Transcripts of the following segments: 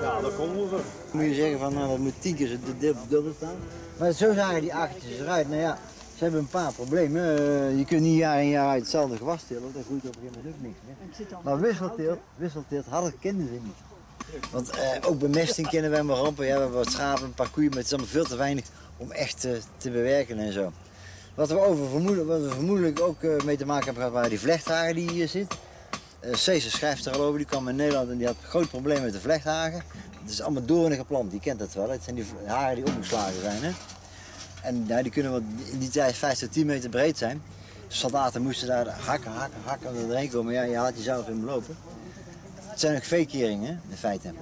Ja, dat komt wel. Moet je zeggen van nou, dat moet tien keer du- dubbel staan. Maar zo zagen die akkertjes eruit. Nou ja, ze hebben een paar problemen. Eh, je kunt niet jaar in jaar uit hetzelfde gewas tillen, want dan groeit op een gegeven moment ook niks meer. Maar wisselteelt, wisselteelt hadden kennen ze niet. Want eh, ook bemesting kennen wij maar rampen. Ja, we hebben wat schapen, een paar koeien, maar het is allemaal veel te weinig om echt eh, te bewerken en zo. Wat we, over vermoeden, wat we vermoedelijk ook mee te maken hebben gehad, waren die vlechthagen die hier zit. Eh Cesar schrijft er al over, die kwam in Nederland en die had groot probleem met de vlechthagen. Het is allemaal doornige plant, die kent dat wel. Het zijn die haren die opgeslagen zijn. Hè? En nou, die kunnen wat, in die tijd 5 tot 10 meter breed zijn. Soldaten moesten daar hakken, hakken, hakken om er doorheen komen. Ja, je had jezelf in belopen. Het zijn ook veekeringen, in feite.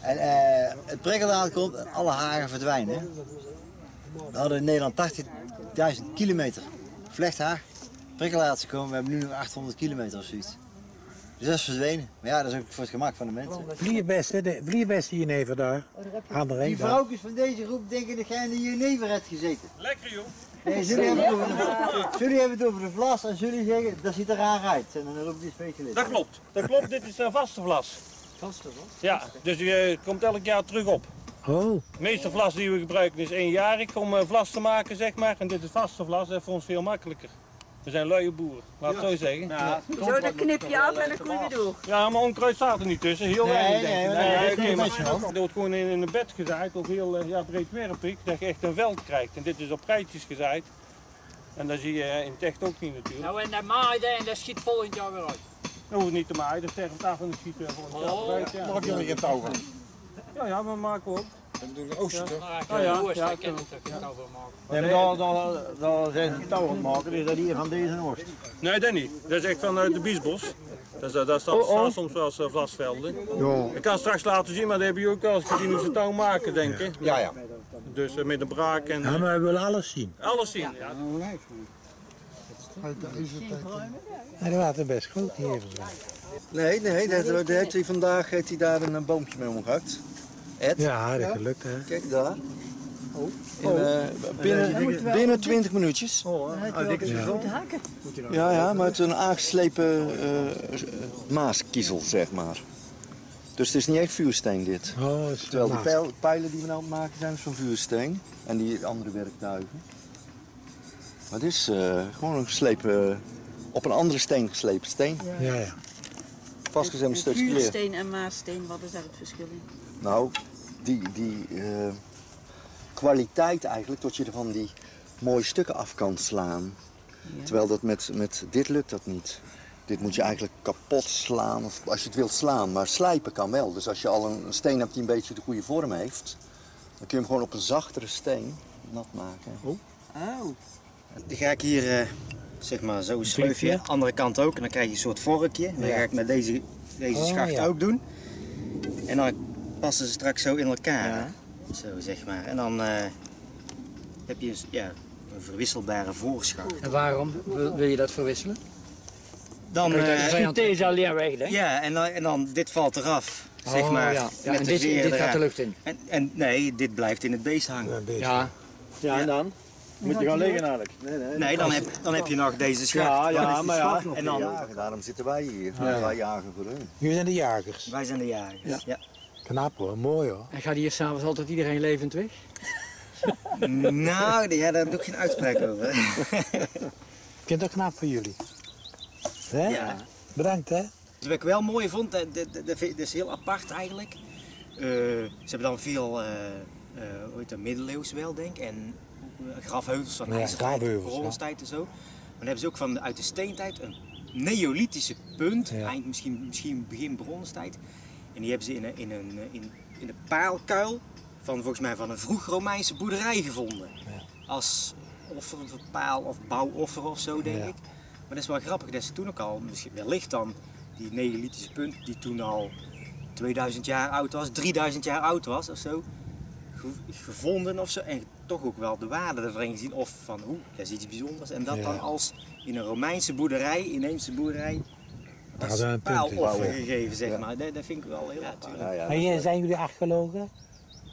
En eh, het prikkeldraad komt en alle haren verdwijnen. We hadden in Nederland 80.000 kilometer vlechthaar. Prikkeldraad is gekomen, we hebben nu nog 800 kilometer of zoiets. Dus dat is verdwenen. Maar ja, dat is ook voor het gemak van de mensen. Vlierbessen, de vlierbessen hier neven daar. Aan de Die vrouwtjes van deze groep denken dat jij in de jenever hebt gezeten. Lekker joh. Nee, jullie hebben, het over de, jullie hebben het over de vlas en jullie zeggen dat ziet er raar uit. En dan roepen die specialist. Dat klopt. Dat klopt, dit is een vaste vlas. Vaste vlas? Ja, dus die eh, komt elk jaar terug op. Oh, De meeste vlas die we gebruiken is eenjarig om eh, vlas te maken, zeg maar. En dit is vaste vlas, dat is voor ons veel makkelijker. We zijn luie boeren, laat het zo zeggen. Ja, Zo, dan knip je af en dan groei je door. ja maar onkruid staat er niet tussen, heel Nee, weinig denk nee, ik. dat je hand. Er wordt gewoon in, in een bed gezaaid, of heel eh, ja, breed werpig, dat je echt een veld krijgt. En dit is op rijtjes gezaaid. En dat zie je eh, in het echt ook niet natuurlijk. Nou, en dat maaide en dat schiet volgend jaar weer uit. Dat hoeft niet te maaien, dat sterft af en dan schiet weer voor een Oh, jaar. Ja. Mag jullie geen touw van? Ja, ja, maar maken we ook. Dat doen we oosten toch? Maar Oh ja, ja, ja, ja, kan het toch geen touw van maken. Nee, maar dan, dan, dan zijn ze touw aan het maken, is dat hier van deze Oost. Nee, dat niet. Dat is echt vanuit de Biesbos. Dus dat, dat staat, Oh, staat soms wel eens eh, vlasvelden. Ik kan straks laten zien, maar dat heb je ook wel eens gezien hoe ze touw maken, denk ik. Ja, ja. Dus eh, met een braak en ja, maar we willen alles zien. alles zien. Ja. En de water best groot hier even. Nee, nee, dat, dat heeft hij vandaag heeft hij daar een, eh, boompje mee omgehakt. Ed, Ja, dat gelukt hè. kijk daar. In, eh, binnen, binnen 20 minuutjes. Ja, ja, maar het is een aangeslepen eh, maaskiezel, zeg maar. Dus het is niet echt vuursteen dit. Oh, is Terwijl pijl- pijlen die we nou aan het maken zijn, van vuursteen. En die andere werktuigen. Maar het is eh, gewoon een geslepen, op een andere steen geslepen steen. Ja, ja. Vastgezet met een stukje. Vuursteen en maassteen, wat is daar het verschil in? Nou, die, die eh, kwaliteit eigenlijk, tot je er van die mooie stukken af kan slaan. Terwijl dat met, met dit lukt dat niet. Dit moet je eigenlijk kapot slaan, of als je het wilt slaan. Maar slijpen kan wel. Dus als je al een steen hebt die een beetje de goede vorm heeft... dan kun je hem gewoon op een zachtere steen nat maken. Oh. Dan ga ik hier, eh, zeg maar, zo sleuf je, andere kant ook. En dan krijg je een soort vorkje. En dan ga ik met deze, deze Oh, schacht ja. ook doen. En dan passen ze straks zo in elkaar. Zo, zeg maar. En dan eh, heb je ja, een verwisselbare voorschacht. En waarom wil, wil je dat verwisselen? Dan, eh, deze alleen weg, hè? ja, en dan, en dan, dit valt eraf, zeg Oh, maar. ja. En dit, gaat de lucht in. En, en nee, dit blijft in het beest hangen. Ja, ja, en dan? Moet je gaan liggen eigenlijk. Nee, nee. Nee, dan heb, dan heb je nog deze schacht. Ja, ja, maar ja. En dan- jagen. Daarom zitten wij hier. Wij jagen voor hun. Jullie zijn de jagers. Wij zijn de jagers. Ja. Knap hoor, mooi hoor. en gaat hier s'avonds altijd iedereen levend weg? Nou, ja, daar doe ik geen uitspraak over. Ik vind het ook knap voor jullie. Hè? Ja. Bedankt hè. Dus wat ik wel mooi vond, dat, dat, dat, dat is heel apart eigenlijk. Eh, ze hebben dan veel, eh eh heet dat, middeleeuws wel denk ik. En grafheuvels van Ja, ijzertijd, grafheuvels, bronstijd en zo. Maar dan hebben ze ook van, uit de steentijd een neolithische punt. Ja. Eind misschien, misschien begin bronstijd. En die hebben ze in een, in een, eh, in, in paalkuil van volgens mij van een vroeg Romeinse boerderij gevonden. Als offer of paal of bouwoffer of zo denk Ja. ik. Maar dat is wel grappig dat ze toen ook al, misschien wellicht dan, die neolithische punt die toen al 2000 jaar oud was, 3000 jaar oud was of zo, ge- gevonden of zo. En toch ook wel de waarde ervan gezien of van oeh, dat is iets bijzonders. En dat Ja. dan als in een Romeinse boerderij, inheemse boerderij, Hadden we een punt in. paaloffer gegeven zeg maar. Dat, dat vind ik wel heel. Ja, ja. En jij- zijn jullie archeologen?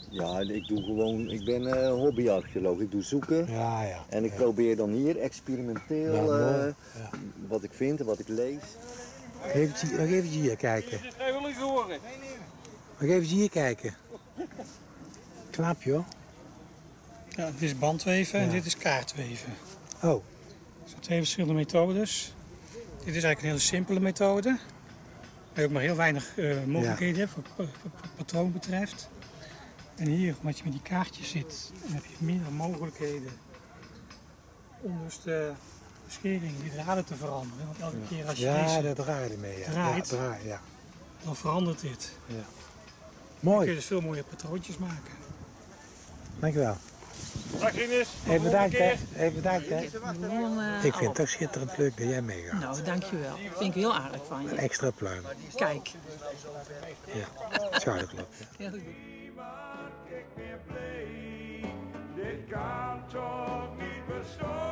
Ja, ik doe gewoon, ik ben eh hobbyarcheoloog. Ik doe zoeken Ja, ja. en ik probeer dan hier experimenteel Ja, eh, Ja. wat ik vind en wat ik lees. Even, nog even hier kijken. Is. Nog even hier kijken. Knap joh. Ja, dit is bandweven en dit is kaartweven. Oh, Dat zijn twee verschillende methodes. Dit is eigenlijk een hele simpele methode. Waar je ook maar heel weinig eh, mogelijkheden hebt wat, wat, wat patroon betreft. En hier, omdat je met die kaartjes zit, heb je meer mogelijkheden om dus de schering, die draden te veranderen. Want elke keer als je ja, deze, daar mee. Ja. draait. Ja, draai, ja. dan verandert dit. Dan kun je Mooi, dus veel mooie patroontjes maken. dankjewel. Dag Ines. Even bedankt hè. Even bedankt hè. Ik vind het toch schitterend leuk dat jij meegaat. Nou, dankjewel. Vind ik heel aardig van je. Een extra pluim. Kijk. Schouderklop. Ja. Dit kan toch niet bestaan.